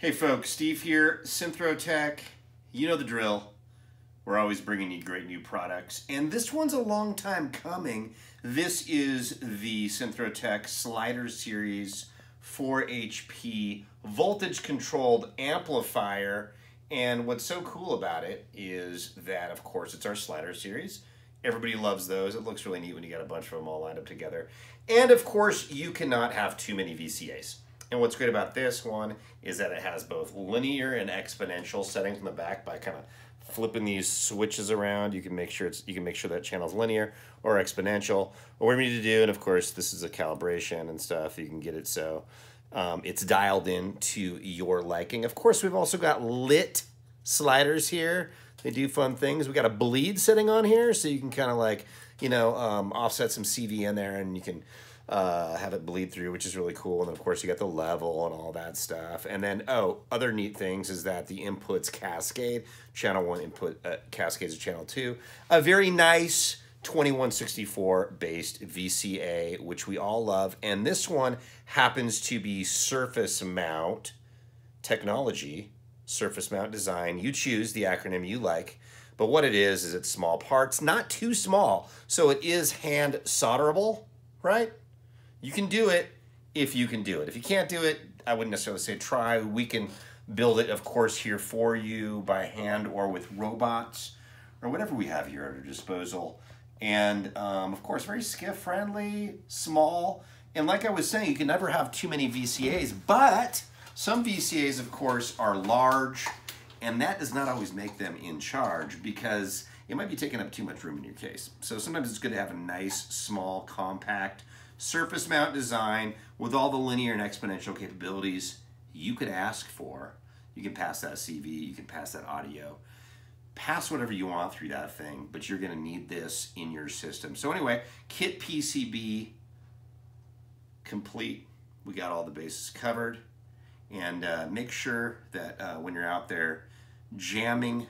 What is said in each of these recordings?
Hey folks, Steve here, Synthrotek. You know the drill. We're always bringing you great new products. And this one's a long time coming. This is the Synthrotek Slider Series 4 HP voltage controlled amplifier. And what's so cool about it is that, of course, it's our Slider Series. Everybody loves those. It looks really neat when you got a bunch of them all lined up together. And of course, you cannot have too many VCAs. And what's great about this one is that it has both linear and exponential settings in the back by kind of flipping these switches around. You can make sure it's you can make sure that channel's linear or exponential or whatever you need to do. And of course, this is a calibration and stuff. You can get it so um, it's dialed in to your liking. Of course, we've also got lit sliders here. They do fun things. We got a bleed setting on here, so you can kind of like, you know, um, offset some CV in there and you can uh, have it bleed through, which is really cool. And of course, you got the level and all that stuff. And then, oh, other neat things is that the inputs cascade. Channel 1 input uh, cascades to channel 2. A very nice 2164 based VCA, which we all love. And this one happens to be surface mount technology, surface mount design. You choose the acronym you like. But what it is, is it's small parts, not too small. So it is hand solderable, right? You can do it if you can do it. If you can't do it, I wouldn't necessarily say try. We can build it, of course, here for you by hand or with robots or whatever we have here at our disposal. And um, of course, very skiff friendly, small. And like I was saying, you can never have too many VCAs, but some VCAs, of course, are large, and that does not always make them in charge because it might be taking up too much room in your case. So sometimes it's good to have a nice, small, compact surface mount design with all the linear and exponential capabilities you could ask for. You can pass that CV, you can pass that audio, pass whatever you want through that thing, but you're gonna need this in your system. So anyway, kit PCB complete. We got all the bases covered. And uh, make sure that uh, when you're out there jamming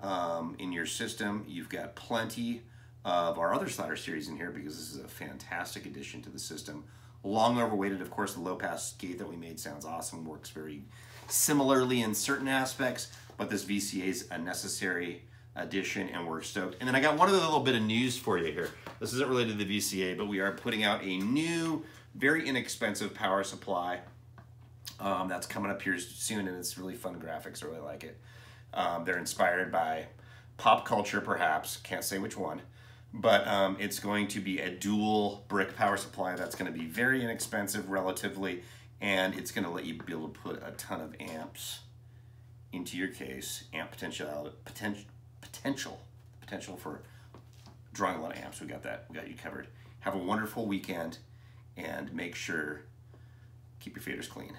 um, in your system, you've got plenty of our other slider series in here because this is a fantastic addition to the system. Long overweighted, of course, the low pass gate that we made sounds awesome, works very similarly in certain aspects, but this VCA is a necessary addition and we're stoked. And then I got one other little bit of news for you here. This isn't related to the VCA, but we are putting out a new, very inexpensive power supply um, that's coming up here soon and it's really fun graphics, I really like it. Um, they're inspired by pop culture perhaps, can't say which one but um, it's going to be a dual brick power supply that's going to be very inexpensive relatively and it's going to let you be able to put a ton of amps into your case amp potential potential potential potential for drawing a lot of amps. We got that we got you covered. Have a wonderful weekend and make sure keep your faders clean